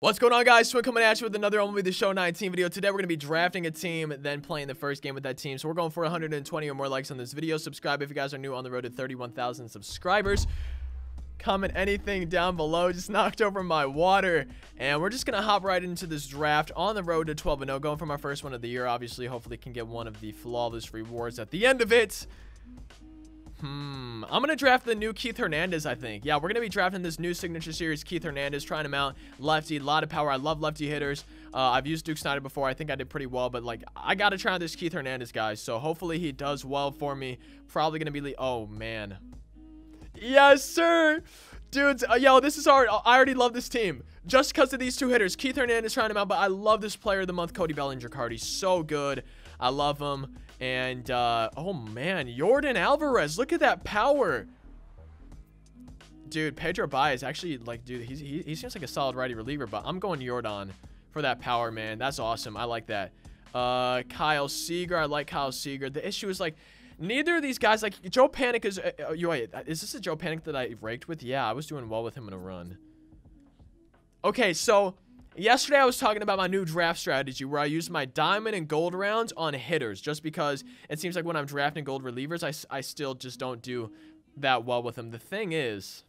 What's going on guys? Twin coming at you with another MLB The Show 19 video. Today we're going to be drafting a team, then playing the first game with that team. So we're going for 120 or more likes on this video. Subscribe if you guys are new on the road to 31,000 subscribers. Comment anything down below. Just knocked over my water. And we're just going to hop right into this draft on the road to 12-0. Going for my first one of the year. Obviously, hopefully can get one of the flawless rewards at the end of it. Hmm. I'm going to draft the new Keith Hernandez, I think. Yeah, we're going to be drafting this new signature series Keith Hernandez, trying him out. Lefty, a lot of power. I love lefty hitters. Uh, I've used Duke Snider before. I think I did pretty well, but like, I got to try this Keith Hernandez, guys. So hopefully he does well for me. Probably going to be, oh, man. Yes, sir. Dudes, uh, yo, this is hard. I already love this team. Just because of these two hitters. Keith Hernandez trying him out, but I love this player of the month, Cody Bellinger card. He's so good. I love him. And, uh, oh man, Yordan Alvarez. Look at that power. Dude, Pedro Baez actually, like, dude, he's, he, he seems like a solid righty reliever, but I'm going Yordan for that power, man. That's awesome. I like that. Uh, Kyle Seager. I like Kyle Seager. The issue is, like, neither of these guys, like, Joe Panik is, uh, uh, wait, is this a Joe Panik that I raked with? Yeah, I was doing well with him in a run. Okay, so Yesterday, I was talking about my new draft strategy where I use my diamond and gold rounds on hitters just because it seems like when I'm drafting gold relievers, I, I still just don't do that well with them. The thing is,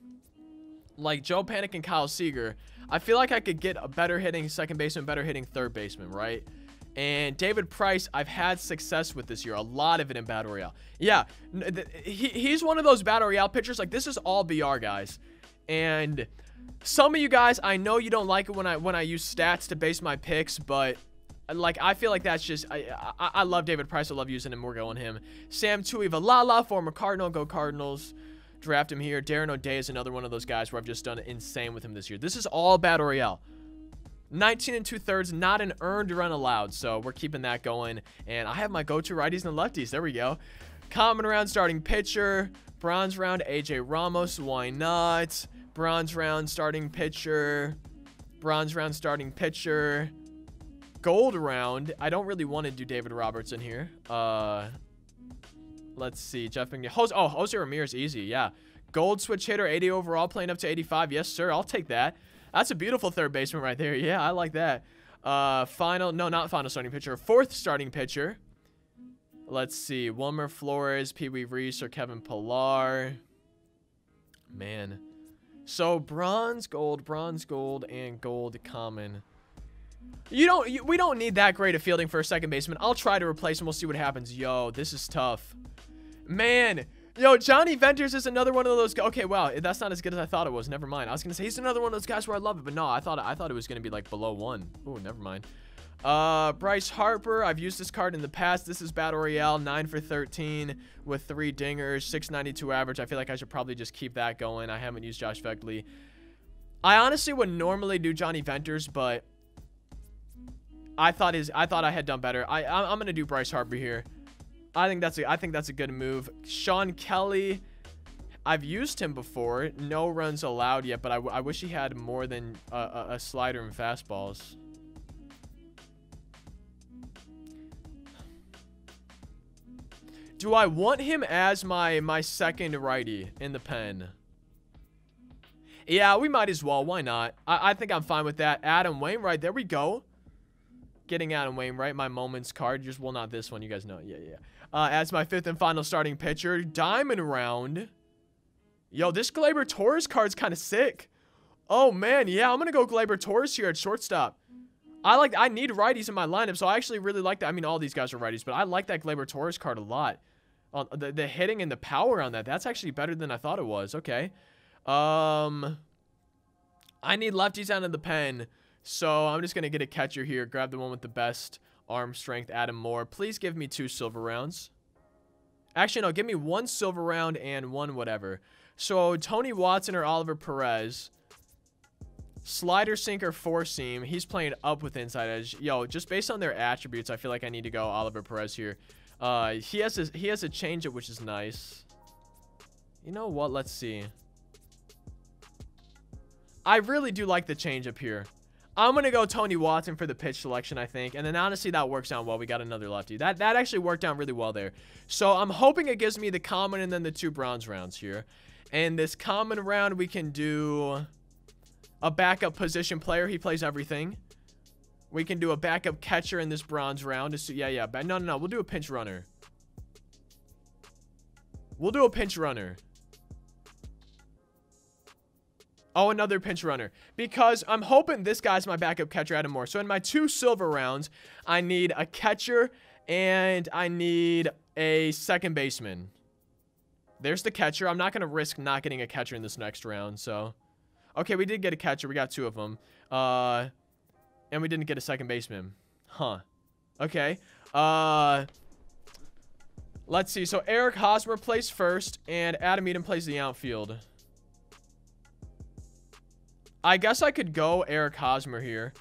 like Joe Panik and Kyle Seager, I feel like I could get a better hitting second baseman, better hitting third baseman, right? And David Price, I've had success with this year. A lot of it in Battle Royale. Yeah, he, he's one of those Battle Royale pitchers. Like, this is all BR, guys. And some of you guys, I know you don't like it when I when I use stats to base my picks, but like I feel like that's just I, I, I love David Price. I love using him. We're going him. Sam Tuivailala, former Cardinal, go Cardinals. Draft him here. Darren O'Day is another one of those guys where I've just done insane with him this year. This is all Battle Royale. 19 and two thirds, not an earned run allowed. So we're keeping that going. And I have my go-to righties and lefties. There we go. Common round starting pitcher. Bronze round, AJ Ramos. Why not? Bronze round starting pitcher. Bronze round starting pitcher. Gold round. I don't really want to do David Robertson here. Uh, let's see. Jeff McNeil. Jose, oh, Jose Ramirez. Easy. Yeah. Gold switch hitter. 80 overall. Playing up to 85. Yes, sir. I'll take that. That's a beautiful third baseman right there. Yeah, I like that. Uh, final. No, not final starting pitcher. Fourth starting pitcher. Let's see. Wilmer Flores, Pee Wee Reese, or Kevin Pillar. Man. So bronze, gold, bronze, gold, and gold common. You don't. You, we don't need that great of fielding for a second baseman. I'll try to replace him. We'll see what happens. Yo, this is tough. Man. Yo, Jonny Venters is another one of those guys. Okay, wow, that's not as good as I thought it was. Never mind. I was gonna say he's another one of those guys where I love it, but no, I thought I thought it was gonna be like below one. Oh, never mind. Uh, Bryce Harper. I've used this card in the past. This is Battle Royale, 9 for 13 with 3 dingers, 692 average. I feel like I should probably just keep that going. I haven't used Josh Phegley. I honestly would normally do Jonny Venters, but I thought his I thought I had done better. I I'm, gonna do Bryce Harper here. I think that's a I think that's a good move. Shawn Kelley, I've used him before. No runs allowed yet, but I, I wish he had more than a, a, a slider and fastballs. Do I want him as my, my second righty in the pen? Yeah, we might as well. Why not? I, I think I'm fine with that. Adam Wainwright. There we go. Getting Adam Wainwright. My moments card. Just, well, not this one. You guys know. Yeah, yeah. Uh, as my fifth and final starting pitcher. Diamond round. Yo, this Gleyber Torres card's kind of sick. Oh, man. Yeah, I'm going to go Gleyber Torres here at shortstop. I like I need righties in my lineup, so I actually really like that. I mean, all these guys are righties, but I like that Gleyber Torres card a lot. Uh, the, the hitting and the power on that, that's actually better than I thought it was. Okay. Um, I need lefties out of the pen, so I'm just going to get a catcher here. Grab the one with the best arm strength, Adam Moore. Please give me two silver rounds. Actually, no, give me one silver round and one whatever. So, Tony Watson or Oliver Perez. Slider, sinker, four seam. He's playing up with inside edge. Yo, just based on their attributes, I feel like I need to go Oliver Perez here. Uh, he has a, he has a changeup, which is nice. You know what? Let's see. I really do like the changeup here. I'm to go Tony Watson for the pitch selection, I think. And then honestly, that works out well. We got another lefty. That, that actually worked out really well there. So I'm hoping it gives me the common and then the two bronze rounds here. And this common round, we can do... a backup position player. He plays everything. We can do a backup catcher in this bronze round. Yeah, yeah. No, no, no. We'll do a pinch runner. We'll do a pinch runner. Oh, another pinch runner. Because I'm hoping this guy's my backup catcher, Adam Moore. So in my two silver rounds, I need a catcher and I need a second baseman. There's the catcher. I'm not going to risk not getting a catcher in this next round, so... Okay, we did get a catcher. We got two of them. Uh, and we didn't get a second baseman. Huh. Okay. Uh... Let's see. So Eric Hosmer plays first, and Adam Eaton plays the outfield. I guess I could go Eric Hosmer here.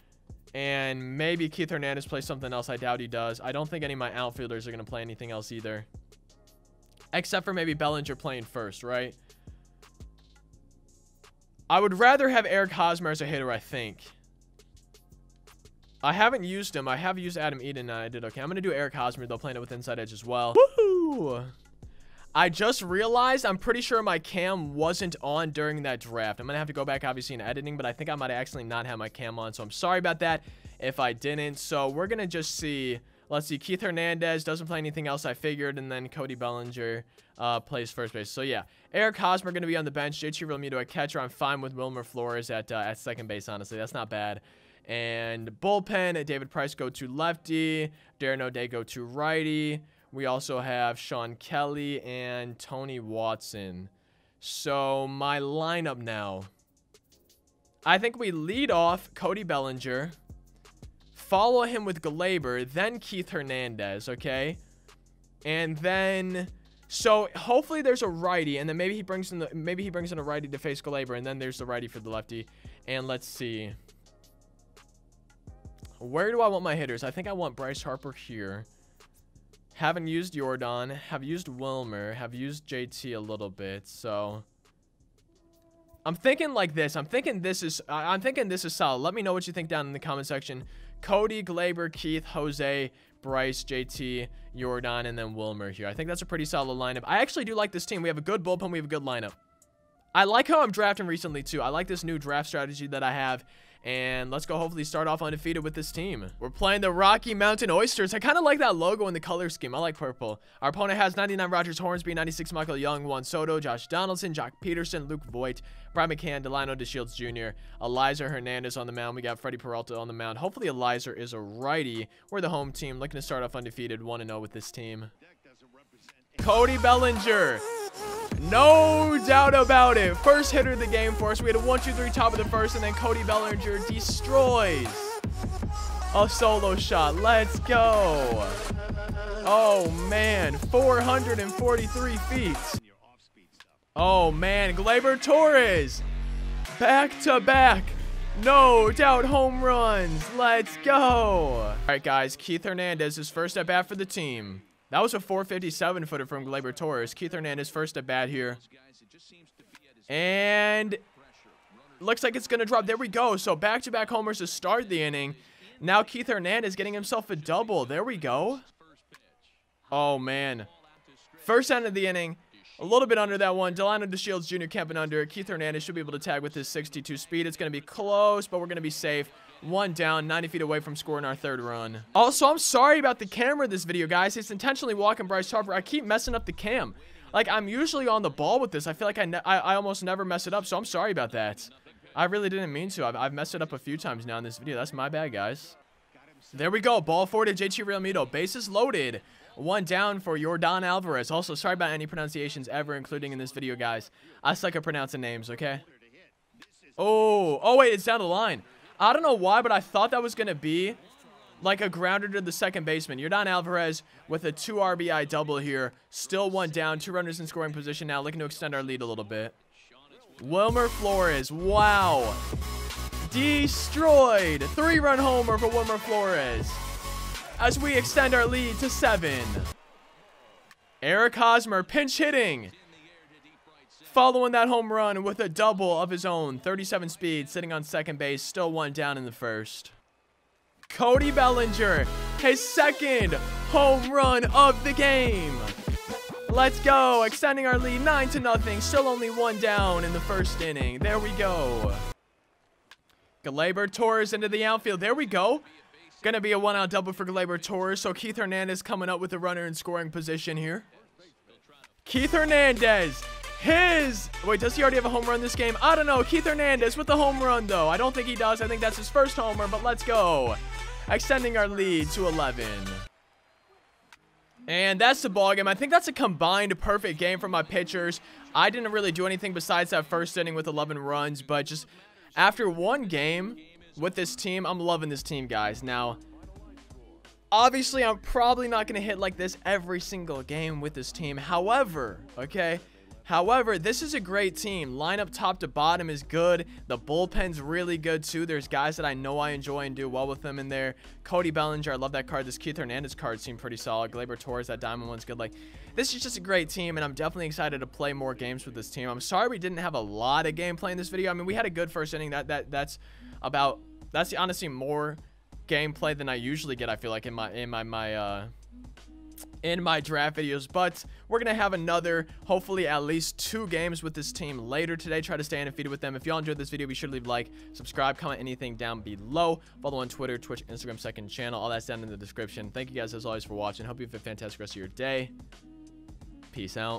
And maybe Keith Hernandez plays something else. I doubt he does. I don't think any of my outfielders are going to play anything else either. Except for maybe Bellinger playing first, right? I would rather have Eric Hosmer as a hitter, I think. I haven't used him. I have used Adam Eaton, and I did okay. I'm going to do Eric Hosmer, though, playing it with Inside Edge as well. Woohoo! I just realized I'm pretty sure my cam wasn't on during that draft. I'm going to have to go back, obviously, in editing, but I think I might actually not have my cam on, so I'm sorry about that if I didn't. So we're going to just see... Let's see. Keith Hernandez doesn't play anything else I figured, and then Cody Bellinger uh, plays first base. So, yeah. Eric Hosmer going to be on the bench. JT Realmuto at catcher. I'm fine with Wilmer Flores at, uh, at second base, honestly. That's not bad. And bullpen, David Price go to lefty. Darren O'Day go to righty. We also have Shawn Kelley and Tony Watson. So my lineup now. I think we lead off Cody Bellinger. Follow him with Gleyber, then Keith Hernandez, okay? And then so hopefully there's a righty, and then maybe he brings in the maybe he brings in a righty to face Gleyber, and then there's the righty for the lefty. And let's see. Where do I want my hitters? I think I want Bryce Harper here. Haven't used Yordan. Have used Wilmer. Have used JT a little bit. So I'm thinking like this. I'm thinking this is I'm thinking this is solid. Let me know what you think down in the comment section. Cody, Gleyber, Keith, Jose, Bryce, JT, Jordan, and then Wilmer here. I think that's a pretty solid lineup. I actually do like this team. We have a good bullpen. We have a good lineup. I like how I'm drafting recently, too. I like this new draft strategy that I have. And let's go hopefully start off undefeated with this team. We're playing the Rocky Mountain Oysters. I kind of like that logo and the color scheme. I like purple. Our opponent has 99 Rogers Hornsby, 96 Michael Young, Juan Soto, Josh Donaldson, Joc Pederson, Luke Voit, Brian McCann, Delino DeShields Jr., Elieser Hernandez on the mound. We got Freddy Peralta on the mound. Hopefully Elieser is a righty. We're the home team looking to start off undefeated 1-0 with this team. Cody Bellinger. No doubt about it. First hitter of the game for us. We had a 1-2-3 top of the first, and then Cody Bellinger destroys a solo shot. Let's go. Oh, man. 443 feet. Oh, man. Gleyber Torres. Back to back. No doubt home runs. Let's go. All right, guys. Keith Hernandez is first at bat for the team. That was a 457 footer from Gleyber Torres. Keith Hernandez first at bat here. And looks like it's going to drop. There we go. So back-to-back -back homers to start the inning. Now Keith Hernandez getting himself a double. There we go. Oh, man. First end of the inning. A little bit under that one. Delino DeShields Jr. camping under. Keith Hernandez should be able to tag with his 62 speed. It's going to be close, but we're going to be safe. One down, 90 feet away from scoring our third run. Also, I'm sorry about the camera this video, guys. It's intentionally walking Bryce Harper. I keep messing up the cam. Like, I'm usually on the ball with this. I feel like I, I, I, almost never mess it up, so I'm sorry about that. I really didn't mean to. I've, I've messed it up a few times now in this video. That's my bad, guys. There we go. Ball forward to JT Realmuto. Bases loaded. One down for Yordan Alvarez. Also, sorry about any pronunciations ever, including in this video, guys. I suck at pronouncing names, okay? Oh, oh wait, it's down the line. I don't know why, but I thought that was going to be like a grounder to the second baseman. Yordan Alvarez with a 2 RBI double here. Still one down, two runners in scoring position now, looking to extend our lead a little bit. Wilmer Flores, wow. Destroyed. Three-run homer for Wilmer Flores as we extend our lead to seven. Eric Hosmer pinch hitting following that home run with a double of his own. 37 speed, sitting on second base, still one down in the first. Cody Bellinger, his second home run of the game. Let's go, extending our lead 9 to nothing. Still only one down in the first inning. There we go. Gleyber Torres into the outfield. There we go. Gonna be a one-out double for Gleyber Torres. So Keith Hernandez coming up with a runner in scoring position here. Keith Hernandez. His. Wait, does he already have a home run this game? I don't know. Keith Hernandez with the home run, though. I don't think he does. I think that's his first homer, but let's go. Extending our lead to 11. And that's the ball game. I think that's a combined perfect game for my pitchers. I didn't really do anything besides that first inning with 11 runs, but just after one game with this team, I'm loving this team, guys. Now, obviously, I'm probably not going to hit like this every single game with this team. However, okay, However, this is a great team. Lineup top to bottom is good. The bullpen's really good too. There's guys that I know I enjoy and do well with them in there. Cody Bellinger, I love that card. This Keith Hernandez card seemed pretty solid. Gleyber Torres, that diamond one's good. Like, this is just a great team, and I'm definitely excited to play more games with this team. I'm sorry we didn't have a lot of gameplay in this video. I mean, we had a good first inning. That that that's about that's honestly more gameplay than I usually get. I feel like in my in my my uh in my draft videos but we're gonna have another hopefully at least two games with this team later today. Try to stay undefeated with them. If y'all enjoyed this video be sure to leave a like subscribe comment anything down below. Follow on twitter twitch instagram second channel. All that's down in the description. Thank you guys as always for watching. Hope you have a fantastic rest of your day. Peace out